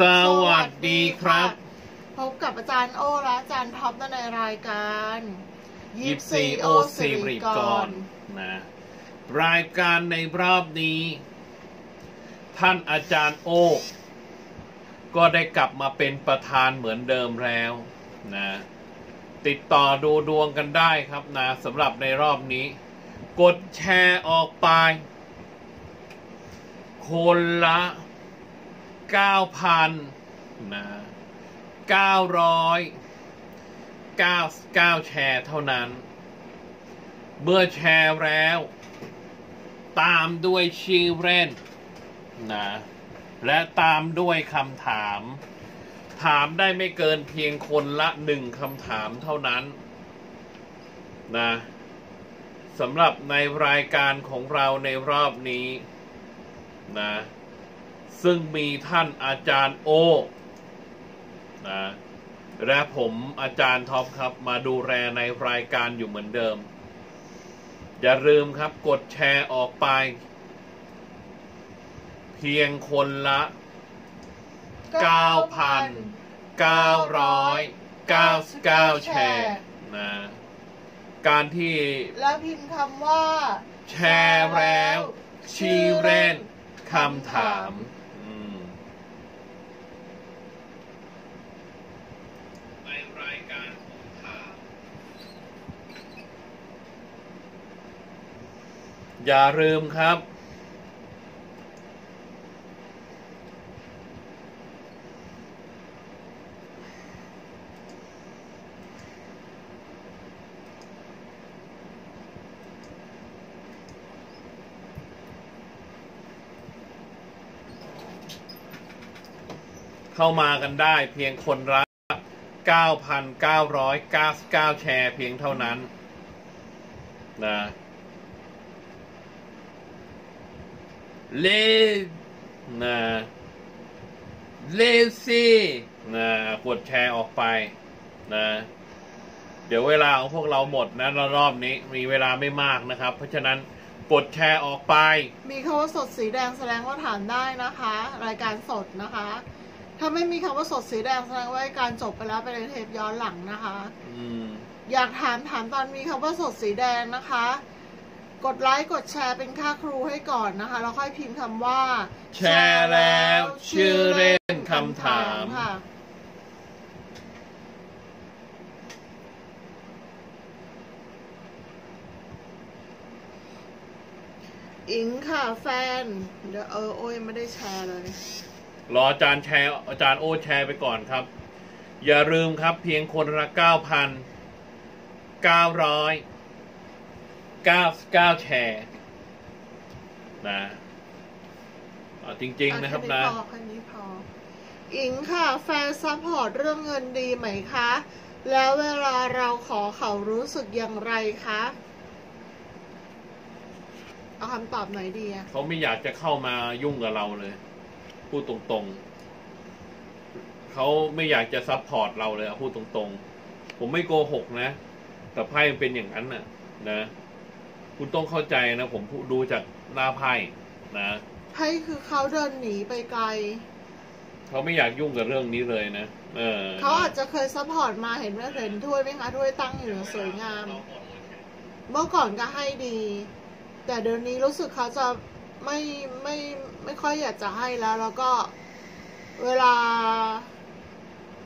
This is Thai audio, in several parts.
สวัสดีครับ พบกับอาจารย์โอและอาจารย์ท็อปในรายการยิปซีโอสิริกรนะรายการในรอบนี้ ท่านอาจารย์โอ ก็ได้กลับมาเป็นประธานเหมือนเดิมแล้วนะติดต่อดูดวงกันได้ครับนะสำหรับในรอบนี้ กดแชร์ออกไป คนละ 9,000นะ999แชร์เท่านั้น เมื่อแชร์แล้ว ตามด้วยชื่อเล่นนะและตามด้วยคำถาม ถามได้ไม่เกินเพียงคนละหนึ่งคำถามเท่านั้นนะสำหรับในรายการของเราในรอบนี้นะ ซึ่งมีท่านอาจารย์โอนะและผมอาจารย์ท็อปครับ มาดูแลในรายการอยู่เหมือนเดิม อย่าลืมครับกดแชร์ออกไป เพียงคนละ 9,999 แชร์นะการที่แล้วพิมพ์คำว่า แชร์แล้วชื่อเล่นคำถามอืมในรายการของถาม อย่าลืมครับ เข้ามากันได้เพียงคนละ9,999 แชร์เพียงเท่านั้นนะ เลนะเลซี่นะกดแชร์ออกไปนะ เดี๋ยวเวลาของพวกเราหมดนะรอบนี้มีเวลาไม่มากนะครับ เพราะฉะนั้นกดแชร์ออกไป มีคำว่าสดสีแดงแสดงว่าถามได้นะคะ รายการสดนะคะ ถ้าไม่มีคำว่าสดสีแดงแสดงว่ารายการจบไปแล้วไปในเทปย้อนหลังนะคะ อืมอยากถามถามตอนมีคำว่าสดสีแดงนะคะ กดไลค์กดแชร์เป็นค่าครูให้ก่อนนะคะแล้วค่อยพิมพ์คำว่า แชร์แล้ว ชื่อเล่นคำถาม ค่ะ อิงค่ะแฟน เดี๋ยวเออโอ้ยไม่ได้แชร์เลย รออาจารย์แชร์อาจารย์โอแชร์ไปก่อนครับ อย่าลืมครับเพียงคนละเก้าพันเก้าร้อย เก้าเก้าแชร์นะเอาจริง ๆ นะครับนะแค่พอแค่นี้พออิงค่ะแฟน support เรื่องเงินดีไหมคะ แล้วเวลาเราขอเขารู้สึกอย่างไรคะเอาคำตอบไหนดีอะเขาไม่อยากจะเข้ามายุ่งกับเราเลย พูดตรงๆ เขาไม่อยากจะ support เราเลยเอาพูดตรงๆ ผมไม่โกหกนะ แต่ไพ่มันเป็นอย่างนั้นน่ะ นะ คุณต้องเข้าใจนะ ผมพูดดูจากหน้าไพ่นะไพ่คือเขาเดินหนีไปไกล เขาไม่อยากยุ่งกับเรื่องนี้เลยนะเออเขาอาจจะเคยซัพพอร์ตมาเห็นไหมเห็นถ้วยไหมคะถ้วยตั้งอยู่สวยงาม เมื่อก่อนก็ให้ดี แต่เดี๋ยวนี้รู้สึกเขาจะไม่ไม่ไม่ค่อยอยากจะให้แล้ว แล้วก็เวลา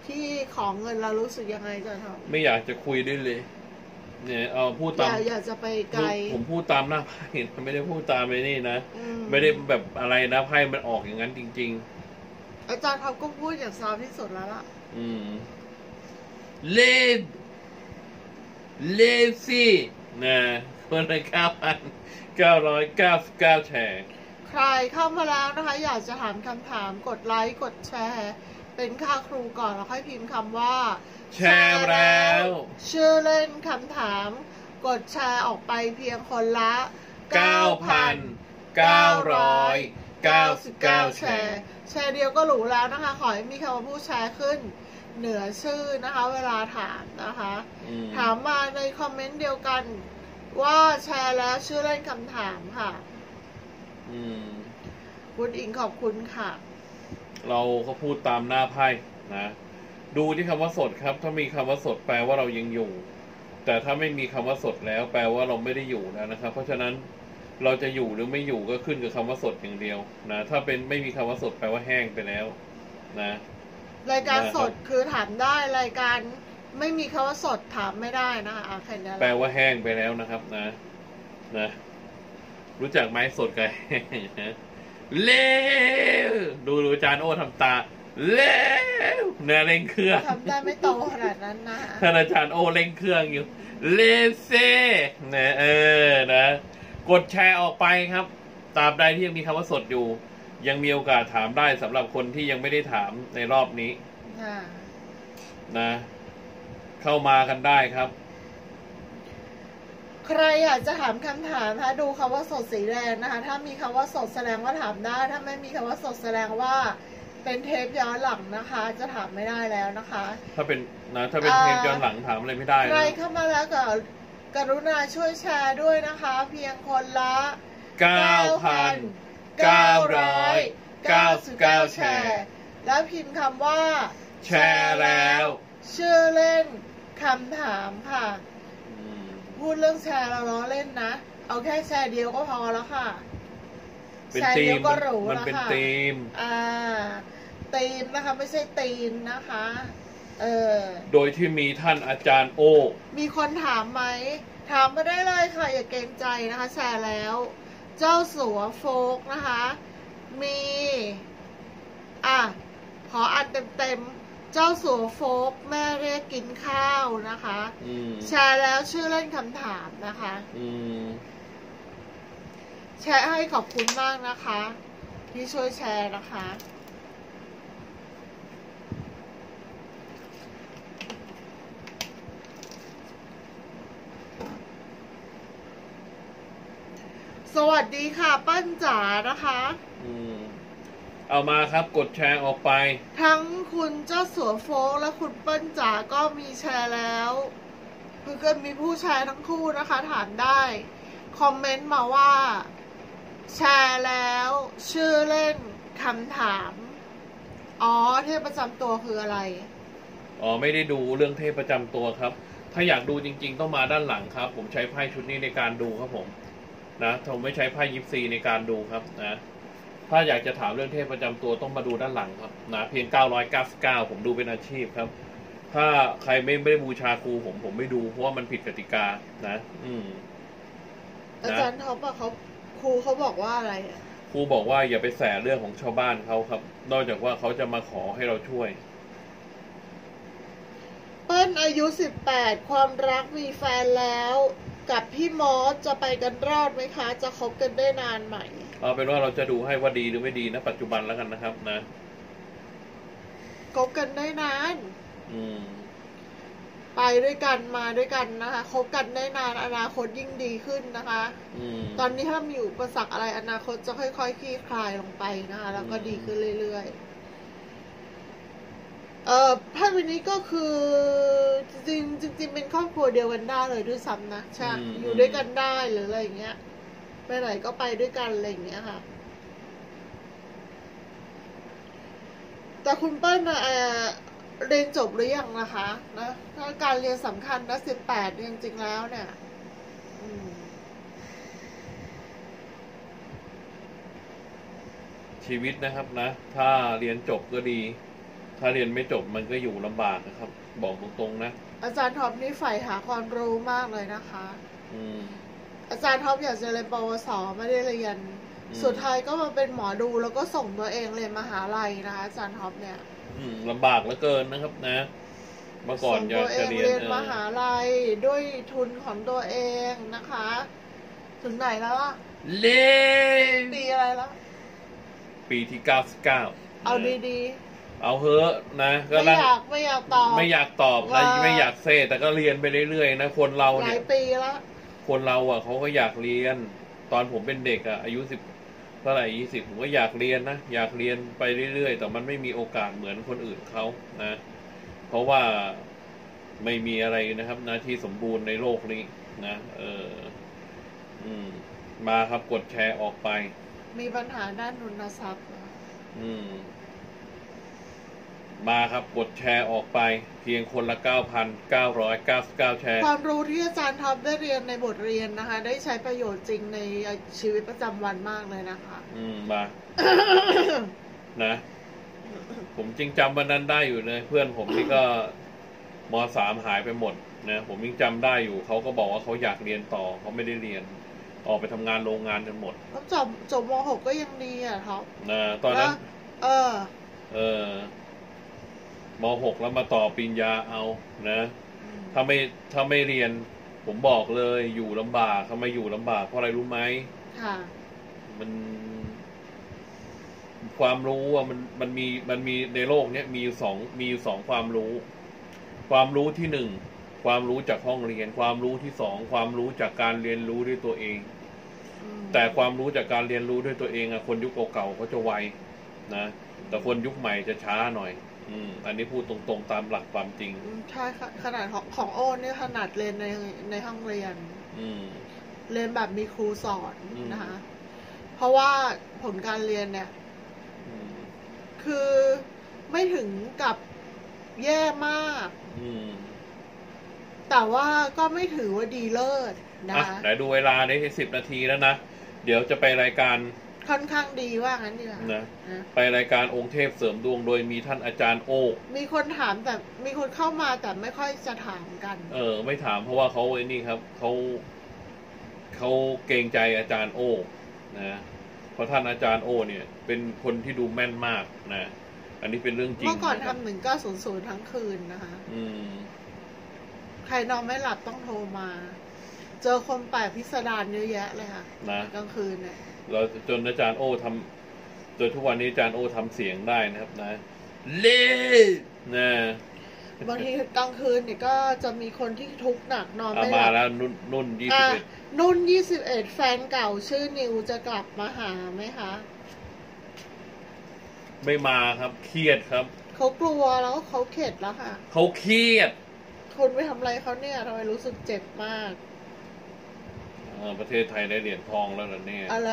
ที่ของเงินเรารู้สึกยังไงจะทไม่อยากจะคุยด้วยเลย เนี่ยเอาพูดำอตามย่าอยากจะไปไกล ผมพูดตามหน้าไพ่นะไม่ได้พูดตามไปนี่นะ อืไม่ได้แบบอะไรนะไพ่มันออกอย่างนั้นจริง อาจารย์เขาก็พูดอย่างซอฟที่สุดแล้วล่ะ ๆ อืม เลนเลซี่นะคนละเก้าพันเก้าร้อยเก้าสิบเก้าแชร์ ใครเข้ามาแล้วนะคะ อยากจะถามคำถามกดไลค์ กดแชร์ เป็นค่าครูก่อนแล้วค่อยพิมพ์คำว่า แชร์แล้ว ชื่อเล่นคำถาม กดแชร์ออกไปเพียงคนละเก้าพันเก้าร้อยเก้าสิบเก้า99 แชแชร์ร์ แชร์เดียวก็หรูแล้วนะคะ ขอให้มีคำว่าผู้แชร์ขึ้นเหนือชื่อนะคะ เวลาถามนะคะอืมถามมาในคอมเมนต์เดียวกัน ว่าแชร์แล้วชื่อเล่นคำถามค่ะ อืมคุณอิงขอบคุณค่ะ เราก็พูดตามหน้าไพ่นะ ดูที่คำว่าสดครับ ถ้ามีคำว่าสดแปลว่าเรายังอยู่ แต่ถ้าไม่มีคำว่าสดแล้วแปลว่าเราไม่ได้อยู่แล้วนะครับ เพราะฉะนั้นเราจะอยู่หรือไม่อยู่ก็ขึ้นกับคำว่าสดอย่างเดียวนะถ้าเป็นไม่มีคำว่าสดแปลว่าแห้งไปแล้ว นะ รายการนะครับสดคือถามได้รายการไม่มีคำว่าสดถามไม่ได้นะคะอะแค่นี้แหแปลละว่าแห้งไปแล้วนะครับ นะ นะ รู้จักไหมสดกับแห้งนะเลวดูดูอา จารย์โอ้ทำตาเลวเนื้อเร่งเครื่องทำได้ไม่โตขนาดนั้นนะคะท่านอาจารย์โอเร่งเครื่องอยู่เลเซ่นะเออนะ กดแชร์ออกไปครับตราบใดที่ยังมีคำว่าสดอยู่ ยังมีโอกาสถามได้สำหรับคนที่ยังไม่ได้ถามในรอบนี้ค่ะนะ เข้ามากันได้ครับ ใครอยากจะถามคำถามนะคะดูคำว่าสดสีแดงนะคะ ถ้ามีคำว่าสดแสดงว่าถามได้ ถ้าไม่มีคำว่าสดแสดงว่าเป็นเทปย้อนหลังนะคะ จะถามไม่ได้แล้วนะคะ ถ้าเป็นนะถ้าเป็นอ่าเทปย้อนหลังถามอะไรไม่ได้ใครนะเข้ามาแล้วก็กรุณาช่วยแชร์ด้วยนะคะ เพียงคนละเก้าพันเก้าร้อยเก้าสิบเก้าแชร์ แล้วพิมพ์คำว่า แชร์แล้ว ชื่อเล่นคำถามค่ะอืม พูดเรื่องแชร์เราล้อเล่นนะ เอาแค่แชร์เดียวก็พอแล้วค่ะ เป็นแชร์ธีเดียมวก็หรูมันแล้วเป็นค่ะ ธีม อ่าตีมนะคะไม่ใช่ตีนนะคะ เออ โดยที่มีท่านอาจารย์โอ มีคนถามไหม ถามมาได้เลยค่ะ อย่าเกรงใจนะคะ แชร์แล้ว เจ้าสัวโฟกนะคะ มี อะ ขออันเต็มๆ เจ้าสัวโฟกแม่เรียกกินข้าวนะคะอืมแชร์แล้วชื่อเล่นคำถามนะคะอืมแชร์ให้ขอบคุณมากนะคะ ที่ช่วยแชร์นะคะ สวัสดีค่ะ ปั้นจ๋านะคะ อืม เอามาครับกดแชร์ออกไป ทั้งคุณเจ้าสัวโฟกและคุณเปิ้ลจ๋าก็มีแชร์แล้วคือก็มีผู้แชร์ทั้งคู่นะคะ ถามได้ คอมเมนต์มาว่า แชร์แล้ว ชื่อเล่นคำถาม อ๋อ เทพประจำตัวคืออะไร อ๋อ ไม่ได้ดูเรื่องเทพประจำตัวครับ ถ้าอยากดูจริง ๆ ต้องมาด้านหลังครับ ผมใช้ไพ่ชุดนี้ในการดูครับผม นะผมไม่ใช้ไพ่ยิปซีในการดูครับนะ ถ้าอยากจะถามเรื่องเทพประจำตัวต้องมาดูด้านหลังครับนะเพียง 999 ผมดูเป็นอาชีพครับ ถ้าใครไม่ไม่ได้บูชาครูผมผมไม่ดูเพราะว่ามันผิดกติกานะ อืมอาจารย์ท็อปอะเขาครูเขาบอกว่าอะไรอะครูบอกว่าอย่าไปแสเรื่องของชาวบ้านเขาครับ นอกจากว่าเขาจะมาขอให้เราช่วย เปิ้ลอายุสิบแปดความรักมีแฟนแล้ว กับพี่มอสจะไปกันรอดไหมคะ จะคบกันได้นานไหม เอาเป็นว่าเราจะดูให้ว่าดีหรือไม่ดีนะปัจจุบันแล้วกันนะครับ นะคบกันได้นาน อืม ไปด้วยกันมาด้วยกันนะคะคบกันได้นานอนาคตยิ่งดีขึ้นนะคะ อืม ตอนนี้ถ้ามีอุปสรรคอะไรอนาคตจะค่อยๆคลี่คลายลงไปนะคะแล้วก็อืม ดีขึ้นเรื่อยๆเอ่อภาพวันนี้ก็คือจริงๆจริงๆเป็นครอบครัวเดียวกันได้เลยด้วยซ้ำนะใช่อยู่ด้วยกันได้หรืออะไรอย่างเงี้ย ไปไหนก็ไปด้วยกันอะไรอย่างเงี้ยค่ะ แต่คุณเปิ้ลน่ะเอ่อเรียนจบหรือยังนะคะนะถ้าการเรียนสำคัญนะสิบแปดจริงๆแล้วเนี่ยอืมชีวิตนะครับนะ ถ้าเรียนจบก็ดี ถ้าเรียนไม่จบมันก็อยู่ลำบากนะครับ บอกตรงๆนะ อาจารย์ท็อปนี่ใฝ่หาความรู้มากเลยนะคะ อืม อาจารย์ท็อปอยากจะเรียนปวสไม่ได้เรียนอืมสุดท้ายก็มาเป็นหมอดูแล้วก็ส่งตัวเองเรียนมหาลัยนะคะอาจารย์ท็อปเนี่ยอืมลำบากเหลือเกินนะครับนะ เมื่อก่อนส่งอยาตักวเอจะงเรียนเรียนเออมหาลัยด้วยทุนของตัวเองนะคะ ถึงไหนแล้วอะเล่นปีอะไรแล้วปีที่เก้าสิบเก้าเอาดีเอาเฮ้อะนะๆก็ไม่นั่งอยากไม่อยากตอบ ไม่อยากตอบนะว่าไม่อยากเซ่แต่ก็เรียนไปเรื่อยๆนะคนเราหลาเนี่ยยปีแล้ว คนเราอะเขาก็อยากเรียน ตอนผมเป็นเด็กอะอายุสิบเท่าไหร่ยี่สิบผมก็อยากเรียนนะอยากเรียนไปเรื่อยๆ แต่มันไม่มีโอกาสเหมือนคนอื่นเขานะ เพราะว่าไม่มีอะไรนะครับนะที่สมบูรณ์ในโลกนี้นะเอออืม มาครับกดแชร์ออกไป มีปัญหาด้านทุนทรัพย์เหรออืม มาครับกดแชร์ออกไปเพียงคนละ 9,999 แชร์ ความรู้ที่อาจารย์ท็อปได้เรียนในบทเรียนนะคะ ได้ใช้ประโยชน์จริงในชีวิตประจำวันมากเลยนะคะ อืม มา นะ ผมจริงจำวันนั้นได้อยู่เลยเพื่อนผมนี่ก็มสามหายไปหมดนะผมยังจำได้อยู่เขาก็บอกว่าเขาอยากเรียนต่อเขาไม่ได้เรียนออกไปทำงานโรงงานกันหมดก็จบจบม .6 ก็ยังดีอะท็อปนะตอนนั้นแล้วเออ เออ มหกแล้วมาต่อปริญญาเอานะ ถ้าไม่ถ้าไม่เรียน ผมบอกเลยอยู่ลำบากทำไมอยู่ลำบากเพราะอะไรรู้ไหมค่ะ มัน ความรู้อะมันมันมีมันมีในโลกเนี้ยมีอยู่สองมีอยู่สองความรู้ ความรู้ที่หนึ่งความรู้จากห้องเรียน ความรู้ที่สองความรู้จากการเรียนรู้ด้วยตัวเอง อืมแต่ความรู้จากการเรียนรู้ด้วยตัวเองอะคนยุคเก่าๆเขาจะไวนะแต่คนยุคใหม่จะช้าหน่อย อืมอันนี้พูดตรงๆตามหลักความจริงอืมใช่ค่ะขนาดของของโอนเนี่ยขนาดเรียนในในห้องเรียน อืม เรียนแบบมีครูสอนอืม นะคะ เพราะว่าผลการเรียนเนี่ย อืมคือไม่ถึงกับแย่มาก อืมแต่ว่าก็ไม่ถือว่าดีเลิศนะอะคะ ไหนดูเวลาได้สิบนาทีแล้วนะ เดี๋ยวจะไปรายการ ค่อนข้างดีว่างั้นดีกว่านะนะไปรายการองค์เทพเสริมดวงโดยมีท่านอาจารย์โอมีคนถามแต่มีคนเข้ามาแต่ไม่ค่อยจะถามกัน เออ ไม่ถามเพราะว่าเขาไอ้นี่ครับเขาเขาเกรงใจอาจารย์โอนะเพราะท่านอาจารย์โอเนี่ย เป็นคนที่ดูแม่นมากนะอันนี้เป็นเรื่องจริงเมื่อก่อนะครับทำหนึ่งก็ศูนย์ศูนย์ทั้งคืนนะคะ อืม ใครนอนไม่หลับต้องโทรมา เจอคนแปลกพิสดารเยอะแยะเลยค่ะนะ กลางคืนเนี่ยเราจนอาจารย์โอทำจนทุกวันนี้อาจารย์โอทำเสียงได้นะครับนะเล่นะบางทีกลางคืนเนี่ยก็จะมีคนที่ทุกข์หนักนอนเอาไม่หมาลับ แล้วนุ่นนุ่นยี่สิบอะเอ็ดนุ่นยี่สิบเอ็ดแฟนเก่าชื่อนิวจะกลับมาหาไหมคะไม่มาครับเครียดครับเขากลัวแล้วก็เขาเข็ดแล้วค่ะ เขาเครียด คุณไปทำอะไรเขาเนี่ยทำไมรู้สึกเจ็บมากเออ ประเทศไทยได้เหรียญทองแล้วเหรอเนี่ยอะไร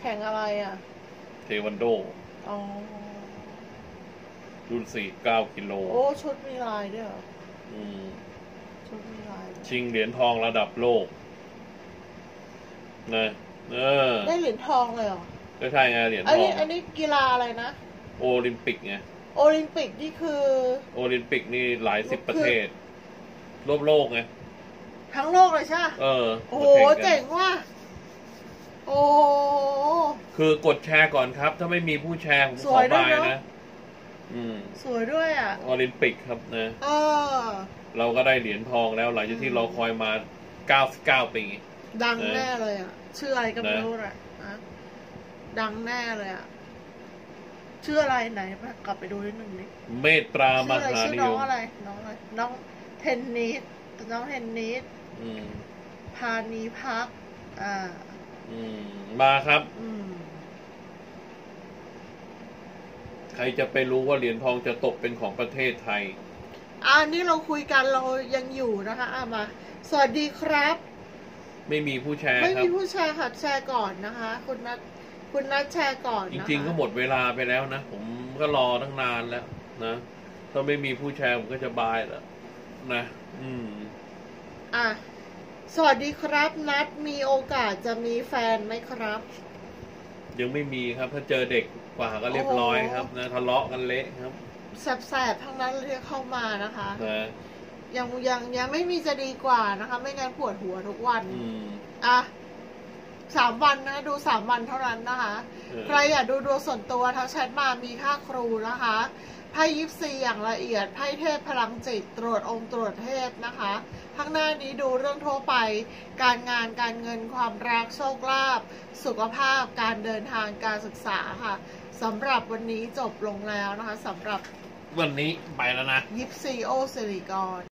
แข่งอะไรอะ เทควันโดอ๋อรุ่นสี่เก้ากิโล โอ้ ชุดมีลายด้วยเหรออืมชุดมีลายด้วยชิงเหรียญทองระดับโลกนะเออได้เหรียญทองเลยเหรอก็ใช่ไงเหรียญอันทอนี้งอันนี้กีฬาอะไรนะ โอลิมปิกไงโอลิมปิกนี่คือ โอลิมปิกนี่หลายสิบประเทศรอบโลกไง ทั้งโลกเลยใช่ปะเออโอ้โห มาแข่กันเจ๋งว่ะ โอ้ คือกดแชร์ก่อนครับ ถ้าไม่มีผู้แชร์ผมสขวอยด้วยบายเนอะ นะ อืมสวยด้วยอะ โอลิมปิกครับนะ เออ เราก็ได้เหรียญทองแล้ว หลังจากที่อืมเราคอยมา 99 ปี ดังเออแน่เลยอะ ชื่ออะไรก็ไม่นะรู้แหละอะดังแน่เลยอะ ชื่ออะไรไหนกลับไปดูนิดนึงนิเมตตราชื่มออะไรหาชื่อนิน้ยองมอะไร น้องอะไร น้องเทนนิสน้องเทนนิสอืม พานีพัก อ่า อืม มาครับ อืม ใครจะไปรู้ว่าเหรียญทองจะตกเป็นของประเทศไทยอันนี้เราคุยกันเรายังอยู่นะคะอะมา สวัสดีครับ ไม่มีผู้แชร์ไม่ครับ มีผู้แชร์ค่ะแชร์ก่อนนะคะ คุณนัทคุณนัทแชร์ก่อนจนะคะริงๆก็หมดเวลาไปแล้วนะ ผมก็รอตั้งนานแล้วนะ ถ้าไม่มีผู้แชร์ผมก็จะบายแล้วนะ อืม อะ สวัสดีครับ นัดมีโอกาสจะมีแฟนไหมครับ ยังไม่มีครับ ถ้าเจอเด็กกว่าก็เรียบร้อยครับนะทะเลาะกันเละครับแสบๆทั้งนั้นเรียกเข้ามานะคะนะยังยังยังไม่มีจะดีกว่านะคะ ไม่งั้นปวดหัวทุกวันอืมอะสามวันนะ ดูสามวันเท่านั้นนะคะเออใครอยากดูดวงส่วนตัวทักแชทมามีค่าครูนะคะไพ่ยิปซีอย่างละเอียดไพ่เทพพลังจิตตรวจองค์ตรวจเทพนะคะ ข้างหน้านี้ดูเรื่องทั่วไป การงานการเงินความรักโชคลาภสุขภาพการเดินทางการศึกษาค่ะสำหรับวันนี้จบลงแล้วนะคะสำหรับวันนี้ไปแล้วนะยิปซีโอสิริกร